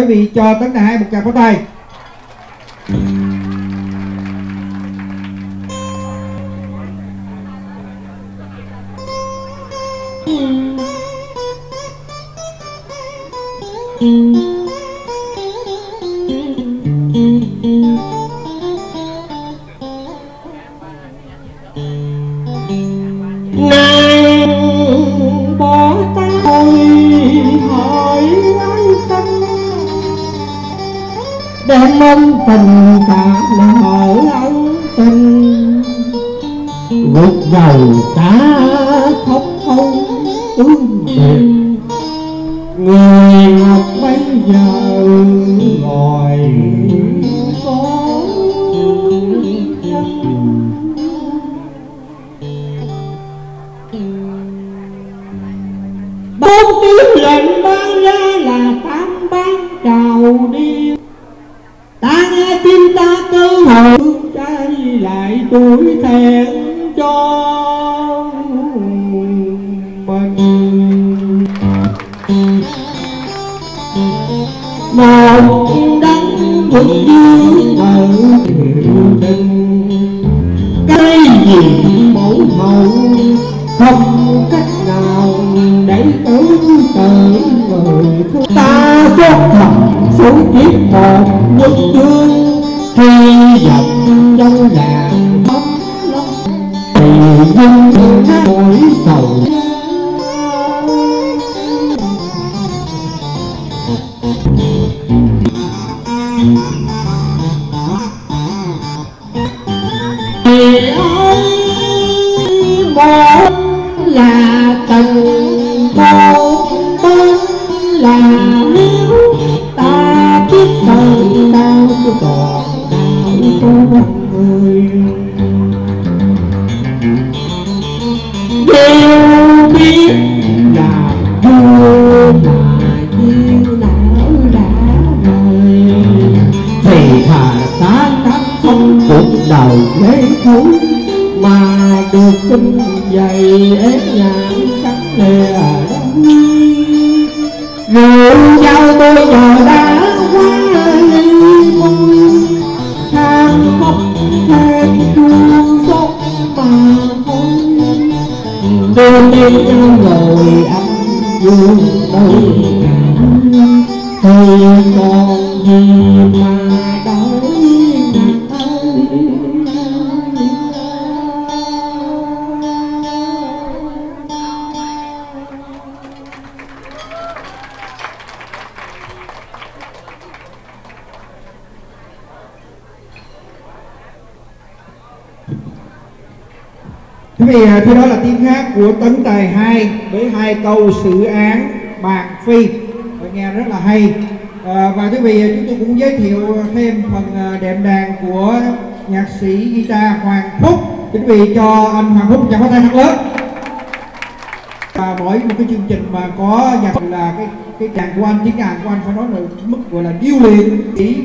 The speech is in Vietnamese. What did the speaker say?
quý vị cho tấn đại hai một tràng pháo tay. Nàng bỏ tay hỏi đem ân tình cả nợ ân tình. Gục đầu ta khóc không tương biệt người ngọc bây giờ ngồi có bốn tiếng lệnh ban ra là tam ban trào đi ta nghe tin ta cơ hội trái lại tuổi thẹn cho. Mình một đắng một dương ở tình cái gì mẫu hậu, không cách nào để tới tới người ta xuất thật xuống kiếp một nhất dòng đâu làng bóng lắm thì dân hát mỗi sầu thì ơi một là cuộc ghế lễ thú mà được tin dày ế nhãn cắt lìa rượu giao tôi giờ đã quá ly vui than khóc than chuông sốc mà thôi đêm đêm nhau ngồi ăn dương đâu thì còn gì mà đói thì vị à, thứ đó là tiếng hát của tấn tài hai với hai câu xử án bạc phi. Và nghe rất là hay. À, và quý vị à, chúng tôi cũng giới thiệu thêm phần à, đệm đàn của nhạc sĩ guitar Hoàng Phúc. Quý vị cho anh Hoàng Phúc chào pháo tay thật lớn. Và mỗi một cái chương trình mà có nhạc là cái cái đàn của anh tiếng đàn của anh phải nói là mức gọi là điêu luyện chỉ